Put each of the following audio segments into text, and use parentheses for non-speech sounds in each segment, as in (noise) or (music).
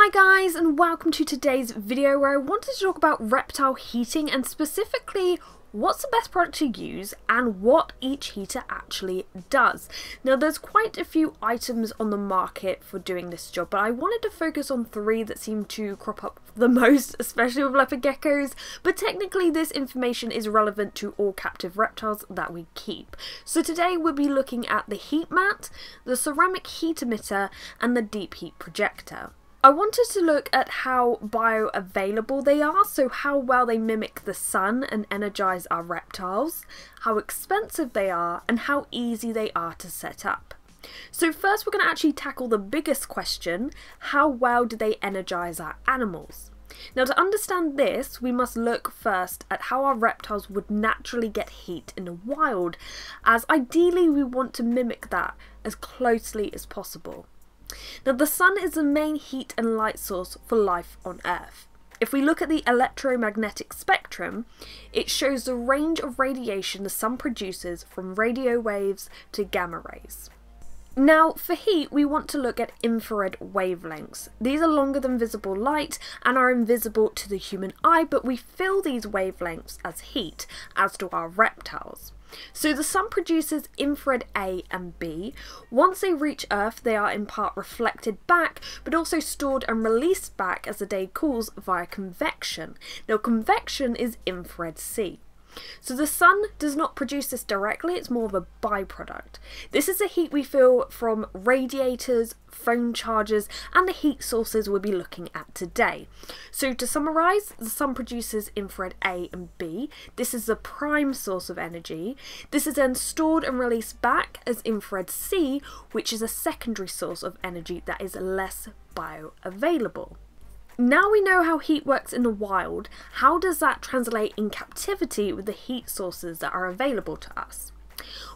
Hi guys and welcome to today's video where I wanted to talk about reptile heating and specifically what's the best product to use and what each heater actually does. Now there's quite a few items on the market for doing this job but I wanted to focus on three that seem to crop up (laughs) the most especially with leopard geckos but technically this information is relevant to all captive reptiles that we keep. So today we'll be looking at the heat mat, the ceramic heat emitter and the deep heat projector. I wanted to look at how bioavailable they are, so how well they mimic the sun and energize our reptiles, how expensive they are, and how easy they are to set up. So first we're going to actually tackle the biggest question, how well do they energize our animals? Now to understand this, we must look first at how our reptiles would naturally get heat in the wild, as ideally we want to mimic that as closely as possible. Now, the sun is the main heat and light source for life on Earth. If we look at the electromagnetic spectrum, it shows the range of radiation the sun produces from radio waves to gamma rays. Now, for heat, we want to look at infrared wavelengths. These are longer than visible light and are invisible to the human eye, but we feel these wavelengths as heat, as do our reptiles. So the sun produces infrared A and B. Once they reach Earth, they are in part reflected back, but also stored and released back as the day cools via convection. Now, convection is infrared C. So the sun does not produce this directly, it's more of a byproduct. This is the heat we feel from radiators, phone chargers, and the heat sources we'll be looking at today. So to summarise, the sun produces infrared A and B. This is the prime source of energy. This is then stored and released back as infrared C, which is a secondary source of energy that is less bioavailable. Now we know how heat works in the wild, how does that translate in captivity with the heat sources that are available to us?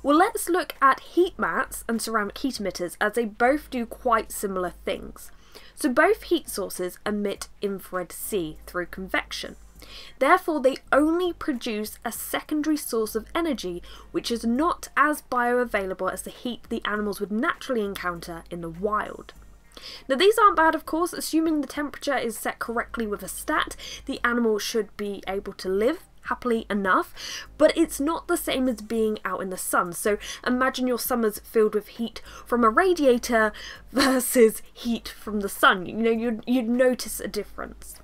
Well, let's look at heat mats and ceramic heat emitters as they both do quite similar things. So both heat sources emit infrared C through convection. Therefore, they only produce a secondary source of energy which is not as bioavailable as the heat the animals would naturally encounter in the wild. Now these aren't bad of course, assuming the temperature is set correctly with a stat, the animal should be able to live happily enough, but it's not the same as being out in the sun. So imagine your summers filled with heat from a radiator (laughs) versus heat from the sun. You know, you'd, you'd notice a difference.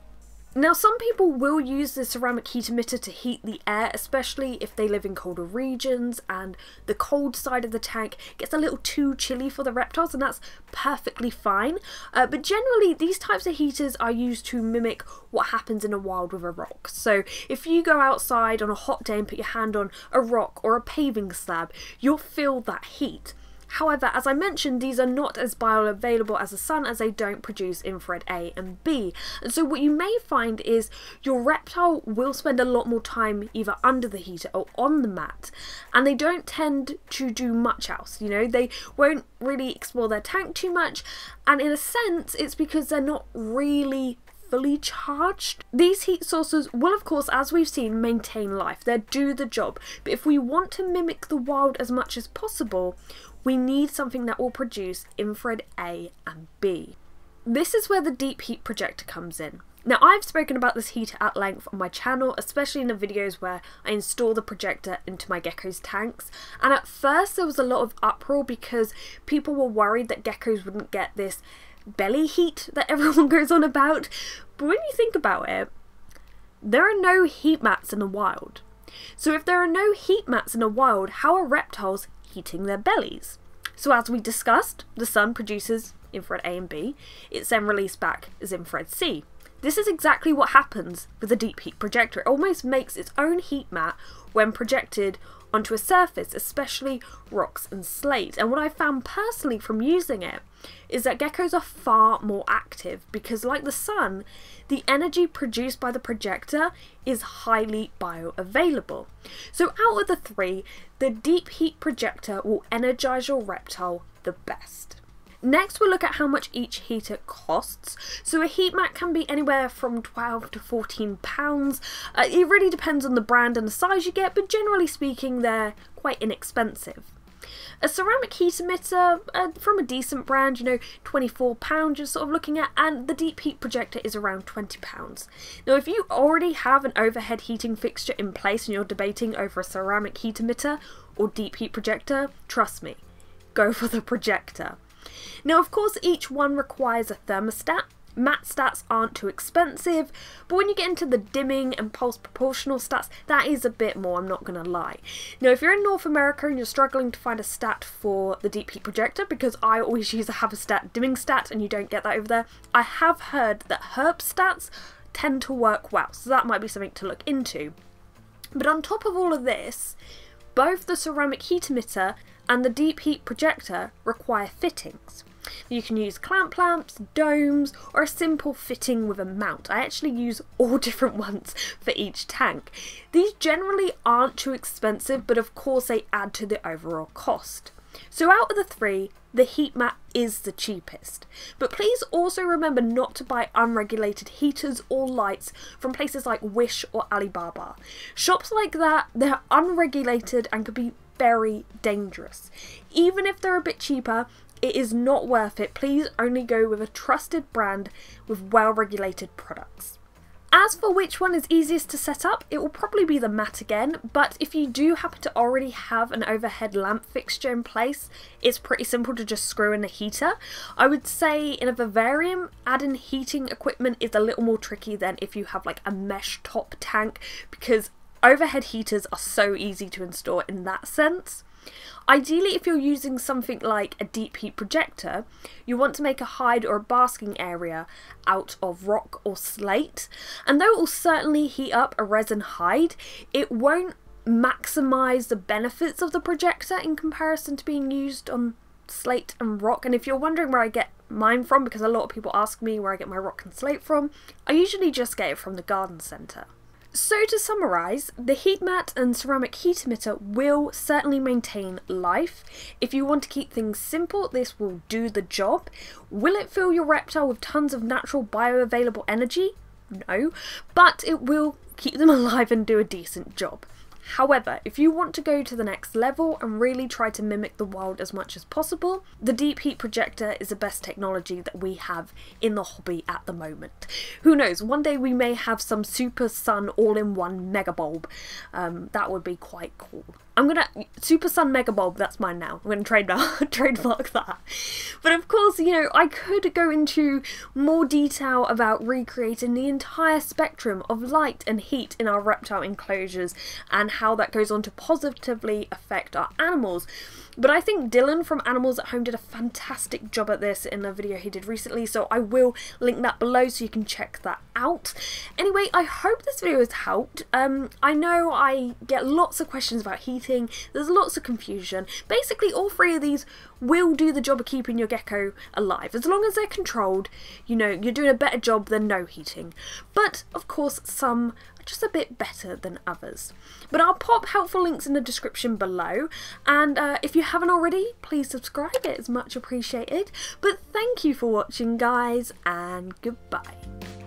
Now some people will use the ceramic heat emitter to heat the air, especially if they live in colder regions and the cold side of the tank gets a little too chilly for the reptiles and that's perfectly fine. Uh, but generally these types of heaters are used to mimic what happens in a wild with a rock. So if you go outside on a hot day and put your hand on a rock or a paving slab, you'll feel that heat. However, as I mentioned, these are not as bioavailable as the sun as they don't produce infrared A and B. And so what you may find is your reptile will spend a lot more time either under the heater or on the mat. And they don't tend to do much else, you know, they won't really explore their tank too much. And in a sense, it's because they're not really fully charged. These heat sources will of course as we've seen maintain life, they do the job, but if we want to mimic the wild as much as possible we need something that will produce infrared A and B. This is where the deep heat projector comes in. Now I've spoken about this heater at length on my channel, especially in the videos where I install the projector into my gecko's tanks, and at first there was a lot of uproar because people were worried that geckos wouldn't get this belly heat that (laughs) everyone goes on about, but when you think about it, there are no heat mats in the wild. So if there are no heat mats in the wild, how are reptiles heating their bellies. So as we discussed, the sun produces infrared A and B, it's then released back as infrared C. This is exactly what happens with a deep heat projector. It almost makes its own heat mat when projected onto a surface, especially rocks and slate. And what I found personally from using it is that geckos are far more active because, like the sun, the energy produced by the projector is highly bioavailable. So, out of the three, the deep heat projector will energize your reptile the best. Next we'll look at how much each heater costs. So a heat mat can be anywhere from 12 to 14 pounds. Uh, it really depends on the brand and the size you get, but generally speaking they're quite inexpensive. A ceramic heat emitter uh, from a decent brand, you know, £24 you're sort of looking at, and the deep heat projector is around £20. Now, if you already have an overhead heating fixture in place and you're debating over a ceramic heat emitter or deep heat projector, trust me, go for the projector. Now, of course, each one requires a thermostat, Mat stats aren't too expensive, but when you get into the dimming and pulse proportional stats, that is a bit more, I'm not going to lie. Now, if you're in North America and you're struggling to find a stat for the deep heat projector, because I always use a Habistat dimming stat and you don't get that over there, I have heard that Herpstats tend to work well, so that might be something to look into. But on top of all of this, both the ceramic heat emitter and the deep heat projector require fittings. You can use clamp lamps, domes, or a simple fitting with a mount. I actually use all (laughs) different ones for each tank. These generally aren't too expensive, but of course they add to the overall cost. So out of the three, the heat mat is the cheapest. But please also remember not to buy unregulated heaters or lights from places like Wish or Alibaba. Shops like that, they're unregulated and could be very dangerous. Even if they're a bit cheaper, it is not worth it. Please only go with a trusted brand with well regulated products. As for which one is easiest to set up, it will probably be the mat again, but if you do happen to already have an overhead lamp fixture in place, it's pretty simple to just screw in a heater. I would say in a vivarium, adding heating equipment is a little more tricky than if you have like a mesh top tank, because overhead heaters are so easy to install in that sense. Ideally, if you're using something like a deep heat projector, you want to make a hide or a basking area out of rock or slate. And though it will certainly heat up a resin hide, it won't maximize the benefits of the projector in comparison to being used on slate and rock. And if you're wondering where I get mine from, because a lot of people ask me where I get my rock and slate from, I usually just get it from the garden centre. So to summarise, the heat mat and ceramic heat emitter will certainly maintain life. If you want to keep things simple, this will do the job. Will it fill your reptile with tons of natural bioavailable energy? No, but it will keep them (laughs) alive and do a decent job. However, if you want to go to the next level and really try to mimic the wild as much as possible, the deep heat projector is the best technology that we have in the hobby at the moment. Who knows, one day we may have some super sun all-in-one mega bulb. Um, that would be quite cool. I'm gonna Super Sun Mega Bulb. That's mine now. I'm gonna trademark (laughs) trademark that. But of course, you know, I could go into more detail about recreating the entire spectrum of light and heat in our reptile enclosures and how that goes on to positively affect our animals. But I think Dillon from Animals at Home did a fantastic job at this in a video he did recently, so I will link that below so you can check that out. Anyway, I hope this video has helped. Um, I know I get lots of questions about heating, there's lots of confusion. Basically, all three of these will do the job of keeping your gecko alive. As long as they're controlled, you know, you're doing a better job than no heating. But, of course, some are just a bit better than others. But I'll pop helpful links in the description below, and uh, if you haven't already, please subscribe, it is much appreciated. But thank you for watching, guys, and goodbye.